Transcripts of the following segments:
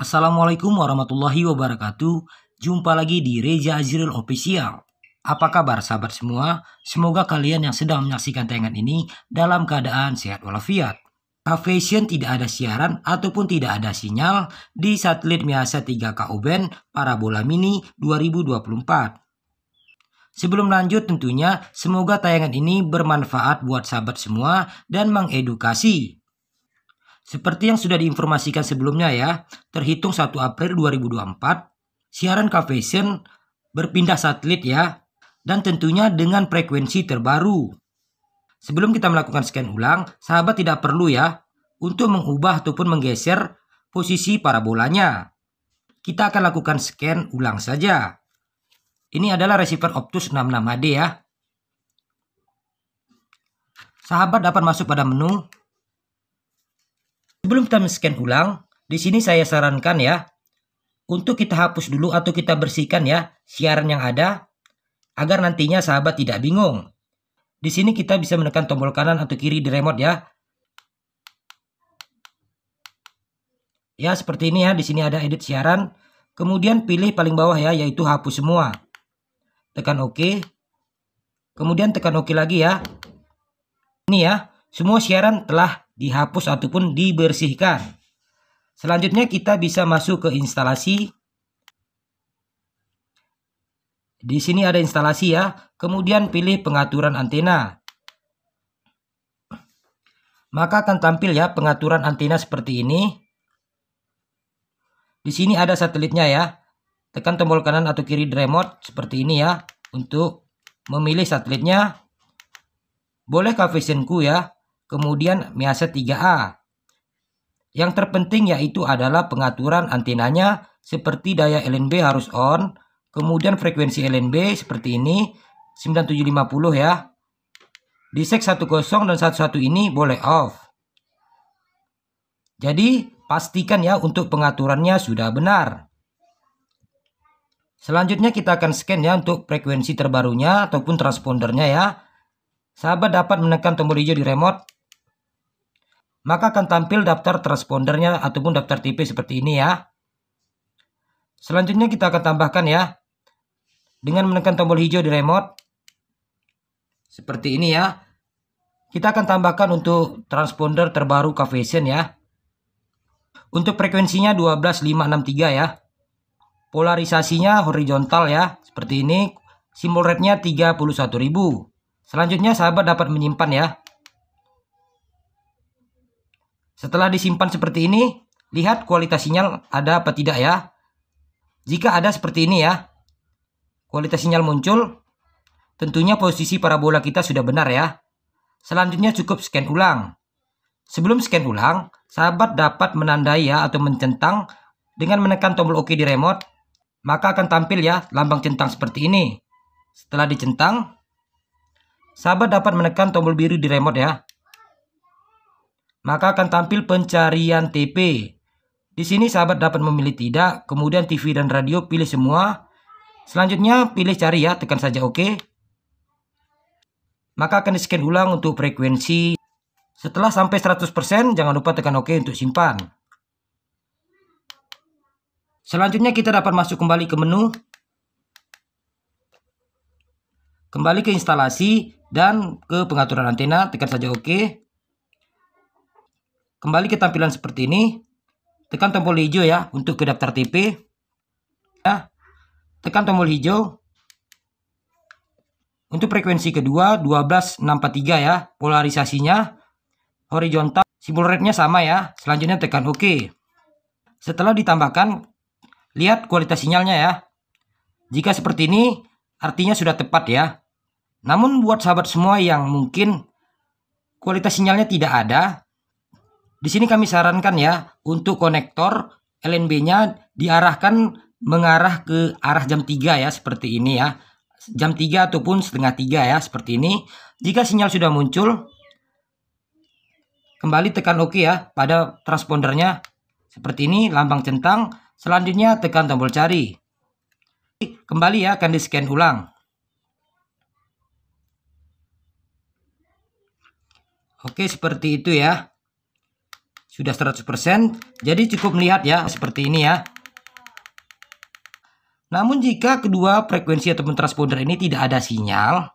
Assalamualaikum warahmatullahi wabarakatuh. Jumpa lagi di Reza Azril Official. Apa kabar sahabat semua? Semoga kalian yang sedang menyaksikan tayangan ini dalam keadaan sehat walafiat. Kafation tidak ada siaran ataupun tidak ada sinyal di satelit Miasa 3K band Parabola Mini 2024. Sebelum lanjut tentunya semoga tayangan ini bermanfaat buat sahabat semua dan mengedukasi. Seperti yang sudah diinformasikan sebelumnya ya, terhitung 1 April 2024, siaran Kafation berpindah satelit ya, dan tentunya dengan frekuensi terbaru. Sebelum kita melakukan scan ulang, sahabat tidak perlu ya untuk mengubah ataupun menggeser posisi parabolanya. Kita akan lakukan scan ulang saja. Ini adalah receiver Optus 66HD ya. Sahabat dapat masuk pada menu Sebelum kita men-scan ulang, di sini saya sarankan ya, untuk kita hapus dulu atau kita bersihkan ya siaran yang ada, agar nantinya sahabat tidak bingung. Di sini kita bisa menekan tombol kanan atau kiri di remote ya. Ya seperti ini ya, di sini ada edit siaran. Kemudian pilih paling bawah ya, yaitu hapus semua. Tekan OK. Kemudian tekan OK lagi ya. Ini ya, semua siaran telah dihapus ataupun dibersihkan. Selanjutnya kita bisa masuk ke instalasi. Di sini ada instalasi ya. Kemudian pilih pengaturan antena. Maka akan tampil ya pengaturan antena seperti ini. Di sini ada satelitnya ya. Tekan tombol kanan atau kiri remote seperti ini ya. Untuk memilih satelitnya. Boleh Visionku ya kemudian Miasa 3A. Yang terpenting yaitu adalah pengaturan antenanya seperti daya LNB harus on, kemudian frekuensi LNB seperti ini 9750 ya. Di sek 10 dan 11 ini boleh off. Jadi pastikan ya untuk pengaturannya sudah benar. Selanjutnya kita akan scan ya untuk frekuensi terbarunya ataupun transpondernya ya. Sahabat dapat menekan tombol hijau di remote maka akan tampil daftar transpondernya ataupun daftar TP seperti ini ya. Selanjutnya kita akan tambahkan ya. Dengan menekan tombol hijau di remote. Seperti ini ya. Kita akan tambahkan untuk transponder terbaru Kavation ya. Untuk frekuensinya 12563 ya. Polarisasinya horizontal ya. Seperti ini. Simbol rate-nya 31.000. Selanjutnya sahabat dapat menyimpan ya. Setelah disimpan seperti ini, lihat kualitas sinyal ada apa tidak ya. Jika ada seperti ini ya, kualitas sinyal muncul, tentunya posisi parabola kita sudah benar ya. Selanjutnya cukup scan ulang. Sebelum scan ulang, sahabat dapat menandai ya atau mencentang dengan menekan tombol OK di remote, maka akan tampil ya lambang centang seperti ini. Setelah dicentang, sahabat dapat menekan tombol biru di remote ya maka akan tampil pencarian TP. Di sini sahabat dapat memilih tidak, kemudian TV dan radio pilih semua. Selanjutnya pilih cari ya, tekan saja OK. Maka akan di-scan ulang untuk frekuensi. Setelah sampai 100%, jangan lupa tekan OK untuk simpan. Selanjutnya kita dapat masuk kembali ke menu. Kembali ke instalasi dan ke pengaturan antena, tekan saja OK. Kembali ke tampilan seperti ini. Tekan tombol hijau ya untuk ke daftar TP. Ya. Tekan tombol hijau. Untuk frekuensi kedua 12643 ya. Polarisasinya horizontal. Simbol rate-nya sama ya. Selanjutnya tekan OK. Setelah ditambahkan, lihat kualitas sinyalnya ya. Jika seperti ini, artinya sudah tepat ya. Namun buat sahabat semua yang mungkin kualitas sinyalnya tidak ada, di sini kami sarankan ya untuk konektor LNB-nya diarahkan mengarah ke arah jam 3 ya seperti ini ya. Jam 3 ataupun setengah 3 ya seperti ini. Jika sinyal sudah muncul kembali tekan OK ya pada transpondernya seperti ini lambang centang. Selanjutnya tekan tombol cari. Kembali ya akan di-scan ulang. Oke seperti itu ya. Sudah 100%. Jadi cukup melihat ya seperti ini ya. Namun jika kedua frekuensi ataupun transponder ini tidak ada sinyal,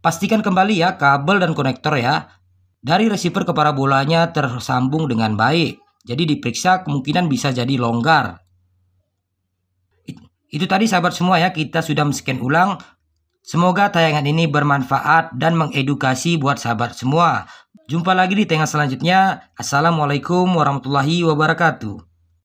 pastikan kembali ya kabel dan konektor ya dari receiver ke parabolanya tersambung dengan baik. Jadi diperiksa kemungkinan bisa jadi longgar. Itu tadi sahabat semua ya kita sudah men ulang. Semoga tayangan ini bermanfaat dan mengedukasi buat sahabat semua. Jumpa lagi di tayangan selanjutnya. Assalamualaikum warahmatullahi wabarakatuh.